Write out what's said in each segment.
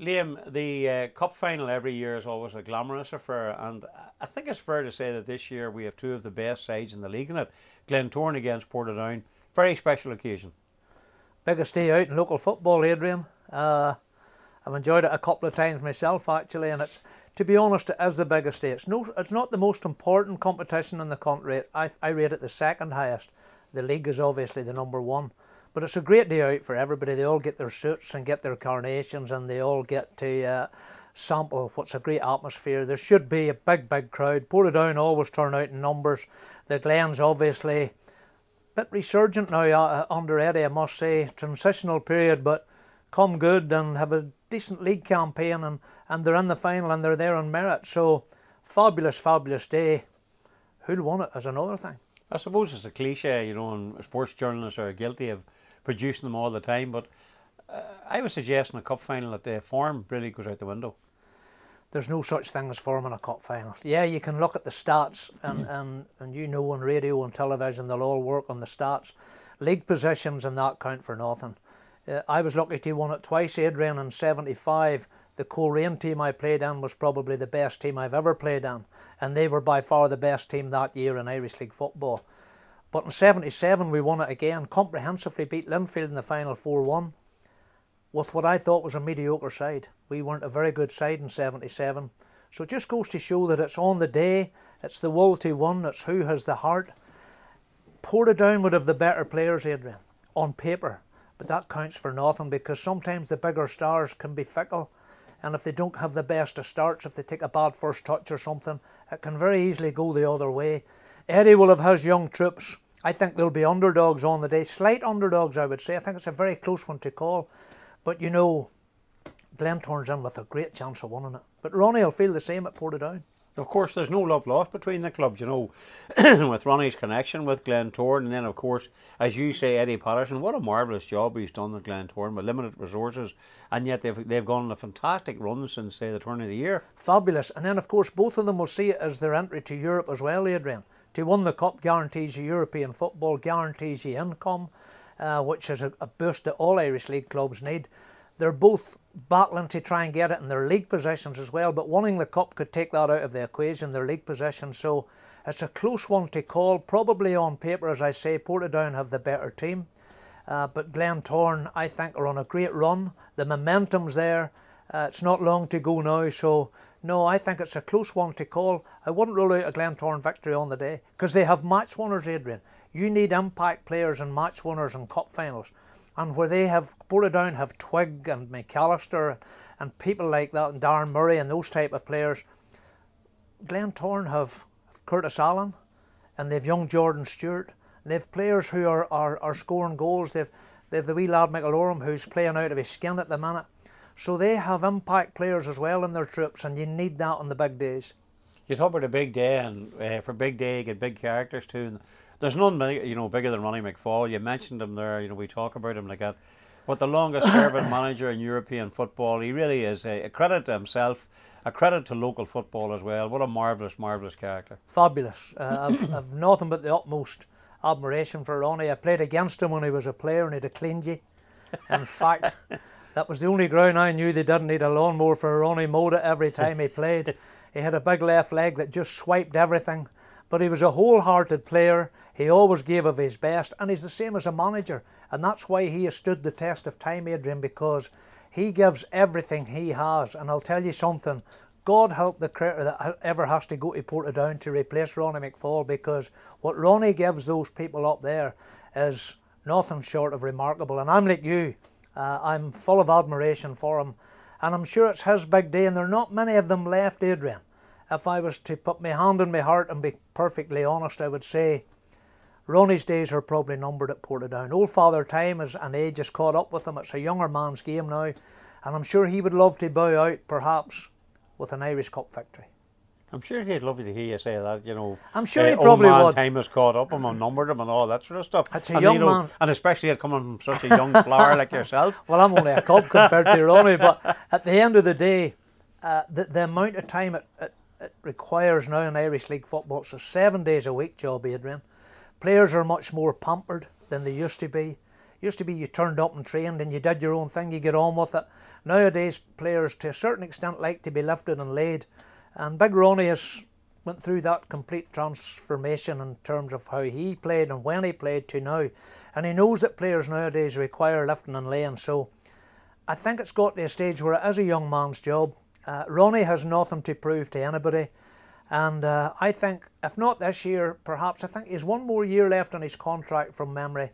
Liam, the uh, cup final every year is always a glamorous affair, and I think it's fair to say that this year we have two of the best sides in the league in it. Glentoran against Portadown, very special occasion. Biggest day out in local football, Adrian. Uh, I've enjoyed it a couple of times myself actually, and it's to be honest, it is the biggest day. It's no, it's not the most important competition in the country. I, I rate it the second highest. The league is obviously the number one. But it's a great day out for everybody. They all get their suits and get their carnations and they all get to uh, sample what's a great atmosphere. There should be a big, big crowd. Portadown always turn out in numbers. The Glens obviously bit resurgent now uh, under Eddie, I must say. Transitional period, but come good and have a decent league campaign and, and they're in the final and they're there on merit. So fabulous, fabulous day. Who'll want it is another thing. I suppose it's a cliche, you know, and sports journalists are guilty of producing them all the time. But uh, I was suggesting a cup final that the form really goes out the window. There's no such thing as form in a cup final. Yeah, you can look at the stats, and, and, and you know on radio and television they'll all work on the stats. League positions and that count for nothing. Uh, I was lucky to win it twice, Adrian, in 75. The Coleraine team I played in was probably the best team I've ever played in and they were by far the best team that year in Irish League football. But in 77 we won it again, comprehensively beat Linfield in the final 4-1 with what I thought was a mediocre side. We weren't a very good side in 77. So it just goes to show that it's on the day, it's the will to one, it's who has the heart. Portadown would have the better players, Adrian, on paper. But that counts for nothing because sometimes the bigger stars can be fickle. And if they don't have the best of starts, if they take a bad first touch or something, it can very easily go the other way. Eddie will have his young troops. I think there'll be underdogs on the day, slight underdogs, I would say. I think it's a very close one to call. But you know, Glentoran's in with a great chance of winning it. But Ronnie will feel the same at Portadown. Of course, there's no love lost between the clubs, you know, with Ronnie's connection with Glentoran, and then, of course, as you say, Eddie Patterson, what a marvellous job he's done at Glentoran with limited resources, and yet they've, they've gone on a fantastic run since, say, the turn of the year. Fabulous. And then, of course, both of them will see it as their entry to Europe as well, Adrian. To win the Cup guarantees you European football, guarantees you income, uh, which is a, a boost that all Irish League clubs need. They're both battling to try and get it in their league positions as well, but winning the cup could take that out of the equation, their league position. So it's a close one to call. Probably on paper, as I say, Portadown have the better team. Uh, but Glentoran, I think, are on a great run. The momentum's there. Uh, it's not long to go now, so no, I think it's a close one to call. I wouldn't rule out a Glentoran victory on the day because they have match winners, Adrian. You need impact players and match winners in cup finals and where they have Portadown have Twigg and McAllister and people like that and Darren Murray and those type of players. Glentoran have Curtis Allen and they've young Jordan Stewart. They've players who are, are, are scoring goals. They've they've the wee lad Michael Oram who's playing out of his skin at the minute. So they have impact players as well in their troops and you need that on the big days. You talk about a big day and uh, for big day you get big characters too. And there's none, you know, bigger than Ronnie McFall. You mentioned him there. You know, we talk about him like that. But the longest serving manager in European football, he really is a, a, credit to himself, a credit to local football as well. What a marvellous, marvellous character. Fabulous. Uh, I've, I've, nothing but the utmost admiration for Ronnie. I played against him when he was a player and he had a cleangy. In fact, that was the only ground I knew they didn't need a lawnmower for Ronnie it every time he played. He had a big left leg that just swiped everything. But he was a wholehearted player. He always gave of his best, and he's the same as a manager. And that's why he has stood the test of time, Adrian, because he gives everything he has. And I'll tell you something God help the critter that ever has to go to Portadown to replace Ronnie McFall because what Ronnie gives those people up there is nothing short of remarkable. And I'm like you, uh, I'm full of admiration for him. And I'm sure it's his big day, and there are not many of them left, Adrian if I was to put my hand on my heart and be perfectly honest, I would say Ronnie's days are probably numbered at Portadown. Old Father Time is an age has caught up with him. It's a younger man's game now, and I'm sure he would love to bow out, perhaps, with an Irish Cup victory. I'm sure he'd love you to hear you say that, you know. I'm sure uh, he probably man would. Time has caught up him and numbered him and all that sort of stuff. That's a and, young you know, man. And especially it coming from such a young flower like yourself. Well, I'm only a cub compared to Ronnie, but at the end of the day, uh, the, the amount of time it, it it requires now in Irish League football. It's a seven days a week job, Adrian. Players are much more pampered than they used to be. Used to be you turned up and trained and you did your own thing, you get on with it. nowadays players to a certain extent like to be lifted and laid, and Big Ronnie has went through that complete transformation in terms of how he played and when he played to now, and he knows that players nowadays require lifting and laying. So I think it's got to a stage where it is a young man's job. Uh, Ronnie has nothing to prove to anybody. And uh, I think, if not this year, perhaps I think he's one more year left on his contract from memory.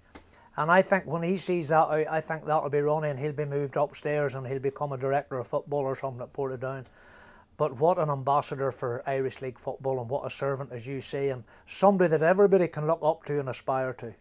And I think when he sees that out, I think that'll be Ronnie and he'll be moved upstairs and he'll become a director of football or something at Portadown. But what an ambassador for Irish League football and what a servant, as you say, and somebody that everybody can look up to and aspire to.